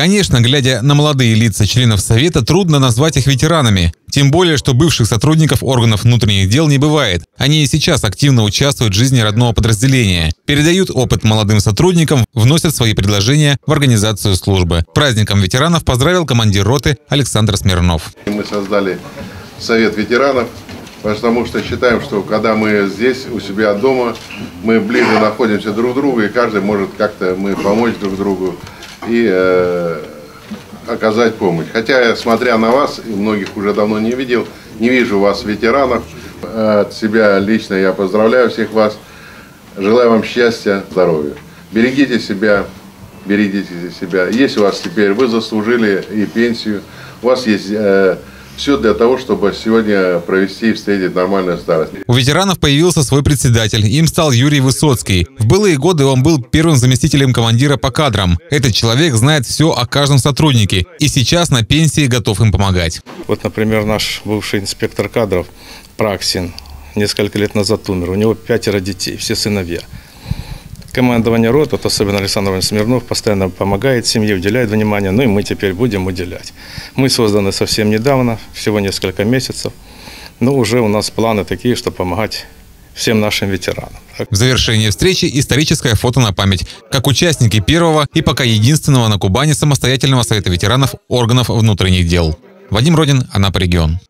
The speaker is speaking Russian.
Конечно, глядя на молодые лица членов Совета, трудно назвать их ветеранами. Тем более, что бывших сотрудников органов внутренних дел не бывает. Они и сейчас активно участвуют в жизни родного подразделения, передают опыт молодым сотрудникам, вносят свои предложения в организацию службы. Праздником ветеранов поздравил командир роты Александр Смирнов. Мы создали Совет ветеранов, потому что считаем, что когда мы здесь, у себя дома, мы ближе находимся друг к другу, и каждый может как-то мы помочь друг другу и э, оказать помощь. Хотя, смотря на вас, и многих уже давно не видел, не вижу вас ветеранов. От себя лично я поздравляю всех вас. Желаю вам счастья, здоровья. Берегите себя, берегите себя. Есть у вас теперь, вы заслужили и пенсию, у вас есть э, все для того, чтобы сегодня провести и встретить нормальную старость. У ветеранов появился свой председатель. Им стал Юрий Высоцкий. В былые годы он был первым заместителем командира по кадрам. Этот человек знает все о каждом сотруднике и сейчас на пенсии готов им помогать. Вот, например, наш бывший инспектор кадров Праксин несколько лет назад умер. У него пятеро детей, все сыновья. Командование рот, вот особенно Александр Иванович Смирнов, постоянно помогает семье, уделяет внимание, ну и мы теперь будем уделять. Мы созданы совсем недавно, всего несколько месяцев, но уже у нас планы такие, что помогать всем нашим ветеранам. В завершении встречи историческое фото на память, как участники первого и пока единственного на Кубани самостоятельного совета ветеранов органов внутренних дел. Вадим Родин, Анапа регион.